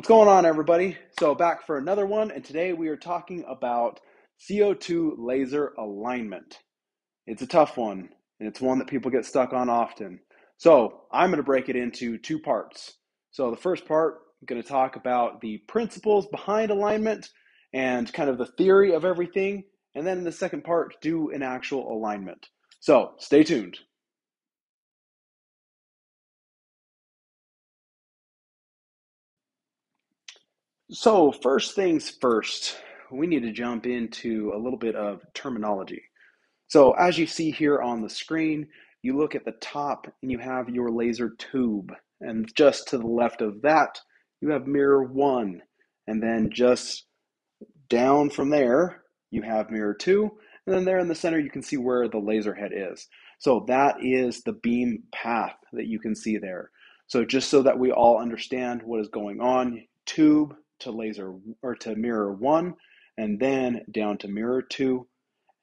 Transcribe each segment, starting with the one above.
What's going on, everybody? So, back for another one, and today we are talking about CO2 laser alignment. It's a tough one, and it's one that people get stuck on often. So, I'm going to break it into two parts. So, the first part, I'm going to talk about the principles behind alignment and kind of the theory of everything, and then in the second part, do an actual alignment. So, stay tuned. So, first things first, we need to jump into a little bit of terminology. So, as you see here on the screen, you look at the top and you have your laser tube. And just to the left of that, you have mirror one. And then just down from there, you have mirror two. And then there in the center, you can see where the laser head is. So, that is the beam path that you can see there. So, just so that we all understand what is going on, tube to laser or to mirror one, and then down to mirror two,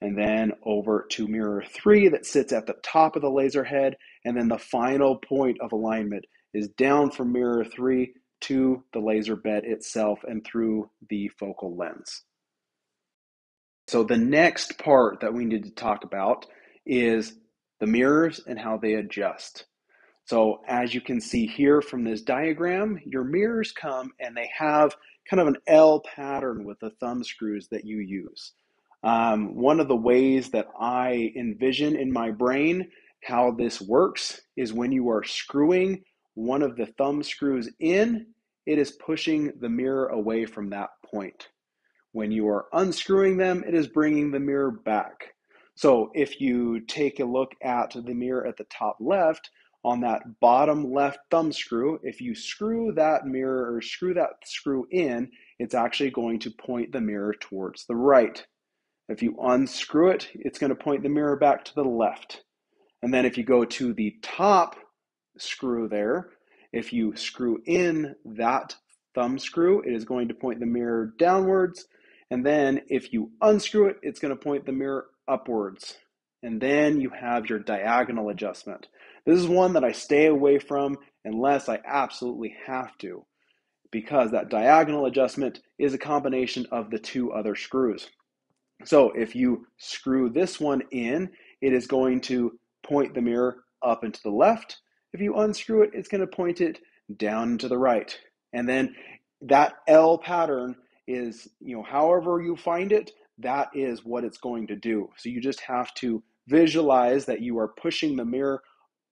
and then over to mirror three that sits at the top of the laser head, and then the final point of alignment is down from mirror three to the laser bed itself and through the focal lens. So the next part that we need to talk about is the mirrors and how they adjust. So as you can see here from this diagram, your mirrors come and they have kind of an L pattern with the thumb screws that you use. Um, one of the ways that I envision in my brain how this works is when you are screwing one of the thumb screws in, it is pushing the mirror away from that point. When you are unscrewing them, it is bringing the mirror back. So if you take a look at the mirror at the top left, on that bottom left thumb screw, if you screw that mirror or screw that screw in, it's actually going to point the mirror towards the right. If you unscrew it, it's going to point the mirror back to the left. And then if you go to the top screw there, if you screw in that thumb screw, it is going to point the mirror downwards. And then if you unscrew it, it's going to point the mirror upwards. And then you have your diagonal adjustment. This is one that I stay away from unless I absolutely have to, because that diagonal adjustment is a combination of the two other screws. So if you screw this one in, it is going to point the mirror up and to the left. If you unscrew it, it's going to point it down to the right. And then that L pattern is, you know, however you find it, that is what it's going to do. So you just have to visualize that you are pushing the mirror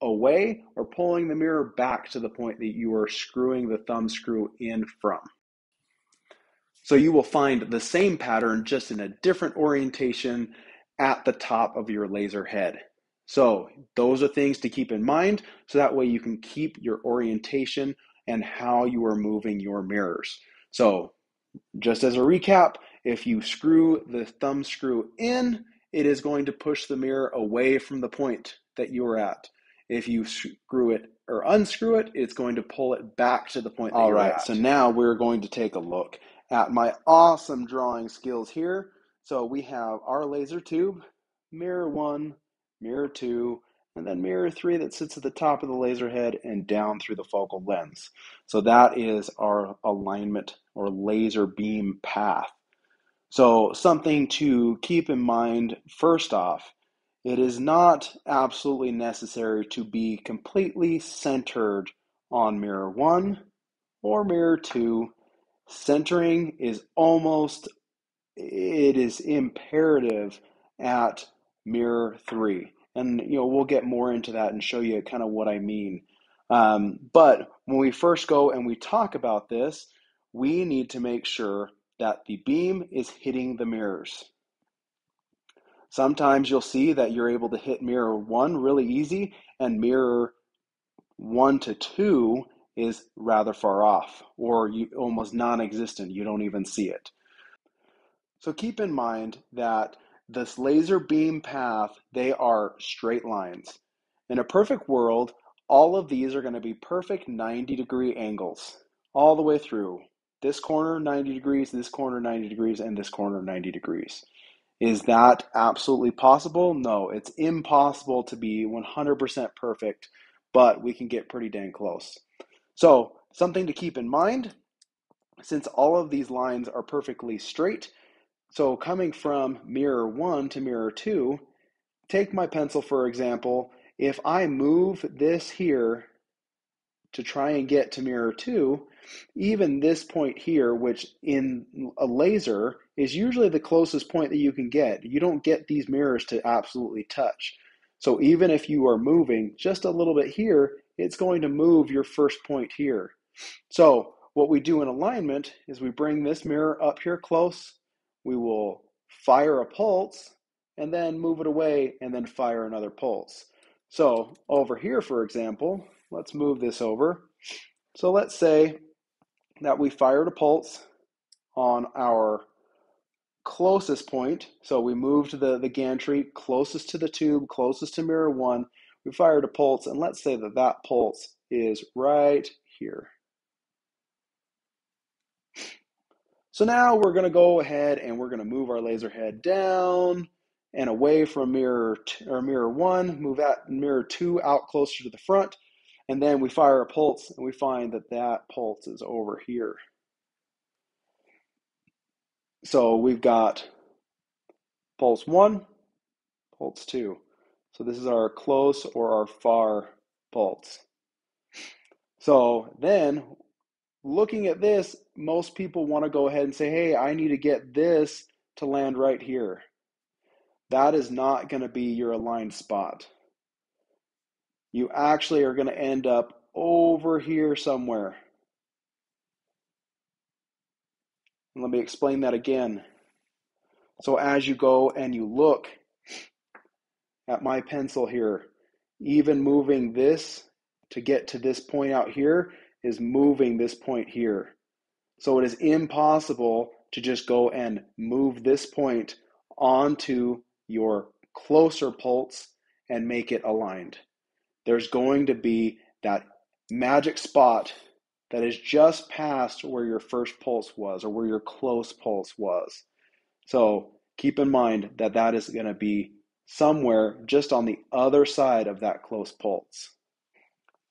away or pulling the mirror back to the point that you are screwing the thumb screw in from. So you will find the same pattern just in a different orientation at the top of your laser head. So those are things to keep in mind so that way you can keep your orientation and how you are moving your mirrors. So just as a recap, if you screw the thumb screw in, it is going to push the mirror away from the point that you are at. If you screw it or unscrew it, it's going to pull it back to the point All right, at. so now we're going to take a look at my awesome drawing skills here. So we have our laser tube, mirror one, mirror two, and then mirror three that sits at the top of the laser head and down through the focal lens. So that is our alignment or laser beam path. So something to keep in mind first off it is not absolutely necessary to be completely centered on mirror 1 or mirror 2. Centering is almost, it is imperative at mirror 3. And, you know, we'll get more into that and show you kind of what I mean. Um, but when we first go and we talk about this, we need to make sure that the beam is hitting the mirrors. Sometimes you'll see that you're able to hit mirror one really easy, and mirror one to two is rather far off or you, almost non existent. You don't even see it. So keep in mind that this laser beam path, they are straight lines. In a perfect world, all of these are going to be perfect 90 degree angles all the way through. This corner 90 degrees, this corner 90 degrees, and this corner 90 degrees. Is that absolutely possible? No, it's impossible to be 100% perfect, but we can get pretty dang close. So, something to keep in mind Since all of these lines are perfectly straight, so coming from mirror 1 to mirror 2, take my pencil for example, if I move this here to try and get to mirror 2, even this point here, which in a laser is usually the closest point that you can get, you don't get these mirrors to absolutely touch. So even if you are moving just a little bit here, it's going to move your first point here. So what we do in alignment is we bring this mirror up here close, we will fire a pulse, and then move it away, and then fire another pulse. So over here, for example, let's move this over. So let's say that we fired a pulse on our closest point. So we moved the, the gantry closest to the tube, closest to mirror one. We fired a pulse, and let's say that that pulse is right here. So now we're going to go ahead and we're going to move our laser head down and away from mirror or mirror one, move out mirror two out closer to the front, and then we fire a pulse and we find that that pulse is over here. So we've got pulse one, pulse two. So this is our close or our far pulse. So then looking at this, most people want to go ahead and say, hey, I need to get this to land right here that is not going to be your aligned spot. You actually are going to end up over here somewhere. And let me explain that again. So as you go and you look at my pencil here, even moving this to get to this point out here is moving this point here. So it is impossible to just go and move this point onto your closer pulse and make it aligned. There's going to be that magic spot that is just past where your first pulse was or where your close pulse was. So keep in mind that that is going to be somewhere just on the other side of that close pulse.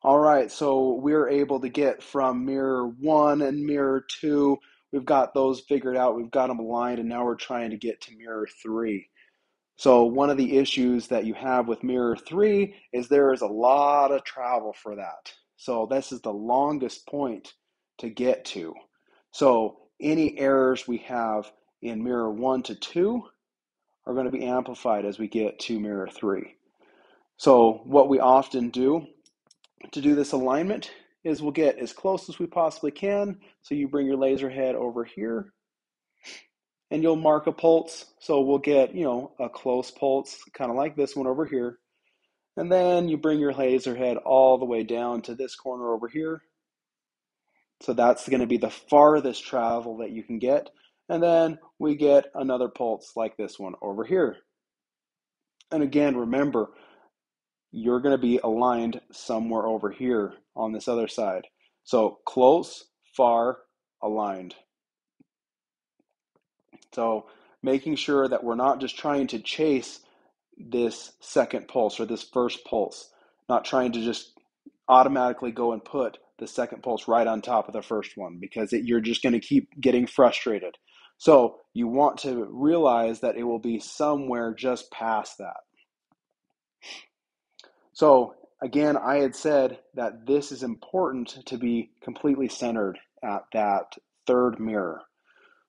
All right, so we're able to get from mirror one and mirror two. We've got those figured out, we've got them aligned, and now we're trying to get to mirror three. So one of the issues that you have with Mirror 3 is there is a lot of travel for that. So this is the longest point to get to. So any errors we have in Mirror 1 to 2 are going to be amplified as we get to Mirror 3. So what we often do to do this alignment is we'll get as close as we possibly can. So you bring your laser head over here and you'll mark a pulse. So we'll get, you know, a close pulse, kind of like this one over here. And then you bring your laser head all the way down to this corner over here. So that's going to be the farthest travel that you can get. And then we get another pulse like this one over here. And again, remember, you're going to be aligned somewhere over here on this other side. So close, far, aligned. So making sure that we're not just trying to chase this second pulse or this first pulse, not trying to just automatically go and put the second pulse right on top of the first one because it, you're just going to keep getting frustrated. So you want to realize that it will be somewhere just past that. So again, I had said that this is important to be completely centered at that third mirror.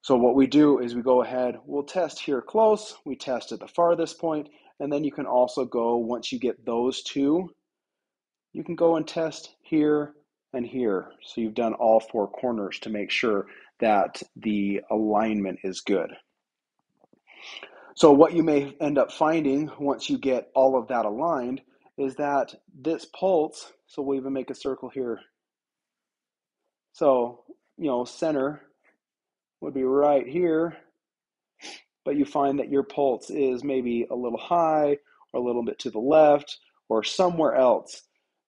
So what we do is we go ahead, we'll test here close, we test at the farthest point, and then you can also go, once you get those two, you can go and test here and here. So you've done all four corners to make sure that the alignment is good. So what you may end up finding once you get all of that aligned is that this pulse, so we'll even make a circle here. So, you know, center would be right here, but you find that your pulse is maybe a little high or a little bit to the left or somewhere else.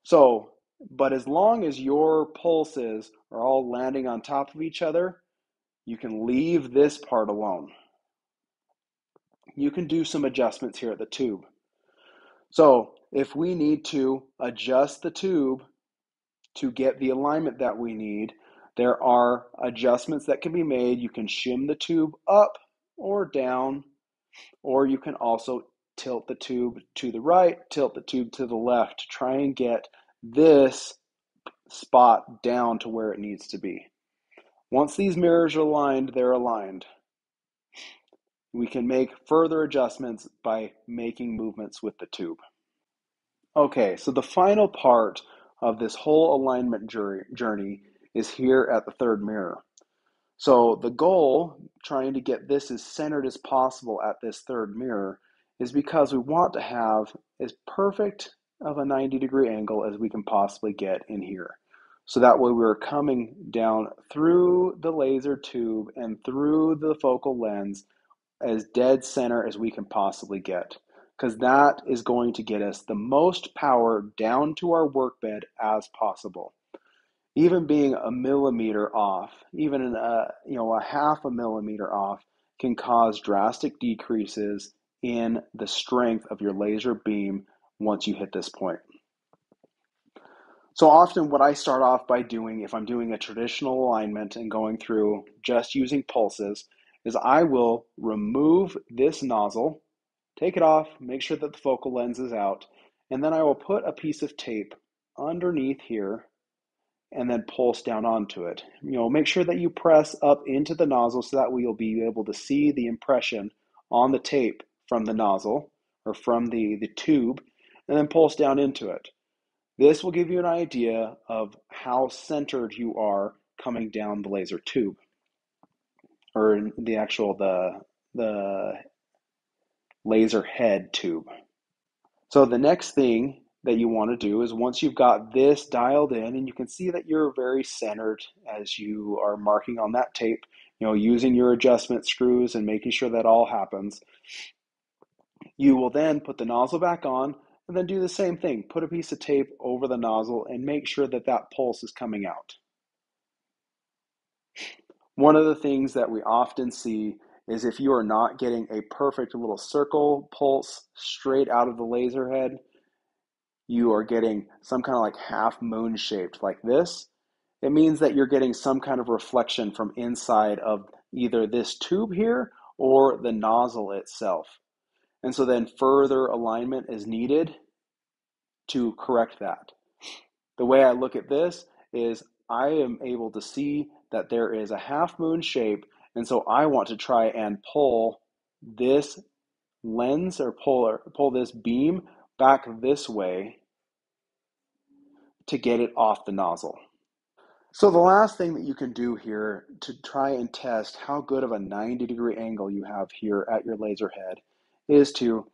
So, but as long as your pulses are all landing on top of each other, you can leave this part alone. You can do some adjustments here at the tube. So, if we need to adjust the tube to get the alignment that we need, There are adjustments that can be made. You can shim the tube up or down, or you can also tilt the tube to the right, tilt the tube to the left to try and get this spot down to where it needs to be. Once these mirrors are aligned, they're aligned. We can make further adjustments by making movements with the tube. Okay, so the final part of this whole alignment journey is here at the third mirror. So the goal, trying to get this as centered as possible at this third mirror, is because we want to have as perfect of a 90 degree angle as we can possibly get in here. So that way we're coming down through the laser tube and through the focal lens as dead center as we can possibly get. Because that is going to get us the most power down to our workbed as possible. Even being a millimeter off, even a, uh, you know, a half a millimeter off, can cause drastic decreases in the strength of your laser beam once you hit this point. So often what I start off by doing if I'm doing a traditional alignment and going through just using pulses is I will remove this nozzle, take it off, make sure that the focal lens is out, and then I will put a piece of tape underneath here and then pulse down onto it. You know, make sure that you press up into the nozzle so that we'll be able to see the impression on the tape from the nozzle or from the, the tube and then pulse down into it. This will give you an idea of how centered you are coming down the laser tube or the actual the the laser head tube. So the next thing that you want to do is once you've got this dialed in and you can see that you're very centered as you are marking on that tape, you know, using your adjustment screws and making sure that all happens. You will then put the nozzle back on and then do the same thing. Put a piece of tape over the nozzle and make sure that that pulse is coming out. One of the things that we often see is if you are not getting a perfect little circle pulse straight out of the laser head, you are getting some kind of like half moon shaped like this. It means that you're getting some kind of reflection from inside of either this tube here or the nozzle itself. And so then further alignment is needed to correct that. The way I look at this is I am able to see that there is a half moon shape, and so I want to try and pull this lens or pull, or pull this beam back this way to get it off the nozzle. So the last thing that you can do here to try and test how good of a 90 degree angle you have here at your laser head is to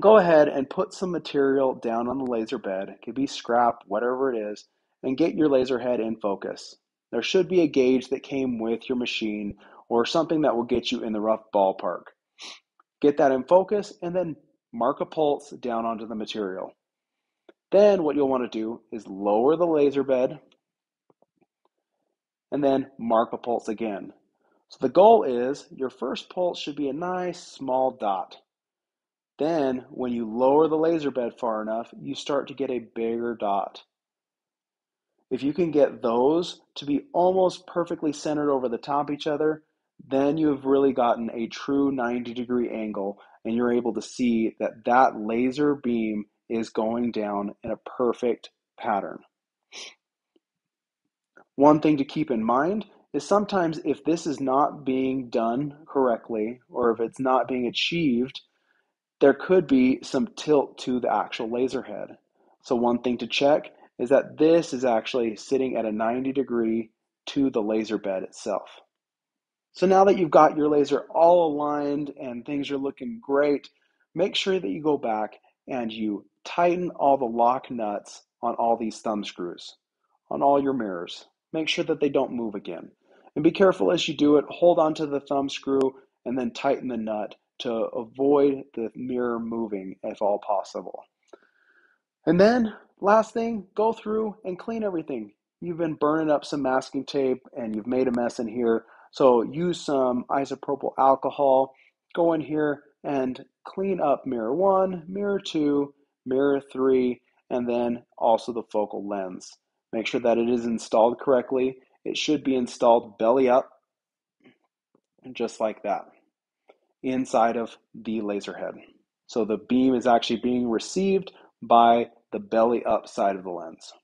go ahead and put some material down on the laser bed. It could be scrap, whatever it is, and get your laser head in focus. There should be a gauge that came with your machine or something that will get you in the rough ballpark. Get that in focus and then mark a pulse down onto the material. Then what you'll want to do is lower the laser bed and then mark a pulse again. So the goal is your first pulse should be a nice small dot. Then when you lower the laser bed far enough, you start to get a bigger dot. If you can get those to be almost perfectly centered over the top each other, then you have really gotten a true 90 degree angle and you're able to see that that laser beam is going down in a perfect pattern. One thing to keep in mind is sometimes if this is not being done correctly or if it's not being achieved, there could be some tilt to the actual laser head. So one thing to check is that this is actually sitting at a 90 degree to the laser bed itself. So now that you've got your laser all aligned and things are looking great, make sure that you go back and you tighten all the lock nuts on all these thumb screws, on all your mirrors. Make sure that they don't move again. And be careful as you do it, hold onto the thumb screw and then tighten the nut to avoid the mirror moving if all possible. And then, last thing, go through and clean everything. You've been burning up some masking tape and you've made a mess in here. So use some isopropyl alcohol, go in here and clean up mirror one, mirror two, mirror three, and then also the focal lens. Make sure that it is installed correctly. it should be installed belly up, just like that, inside of the laser head. So the beam is actually being received by the belly up side of the lens.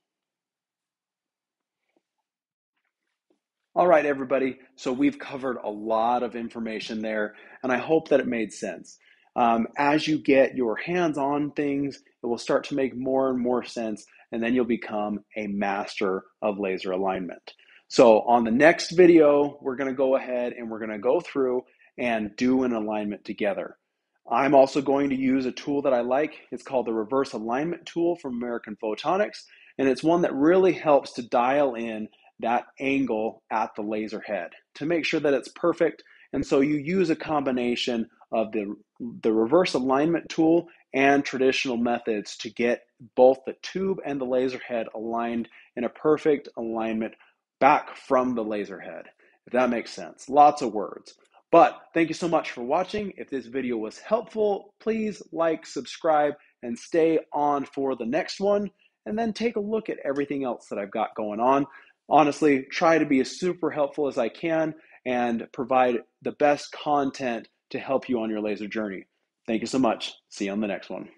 All right, everybody. So we've covered a lot of information there, and I hope that it made sense. Um, as you get your hands on things, it will start to make more and more sense, and then you'll become a master of laser alignment. So, on the next video, we're going to go ahead and we're going to go through and do an alignment together. I'm also going to use a tool that I like. It's called the Reverse Alignment Tool from American Photonics, and it's one that really helps to dial in that angle at the laser head to make sure that it's perfect. And so you use a combination of the, the reverse alignment tool and traditional methods to get both the tube and the laser head aligned in a perfect alignment back from the laser head, if that makes sense. Lots of words. But thank you so much for watching. If this video was helpful, please like, subscribe, and stay on for the next one. And then take a look at everything else that I've got going on honestly try to be as super helpful as I can and provide the best content to help you on your laser journey. Thank you so much. See you on the next one.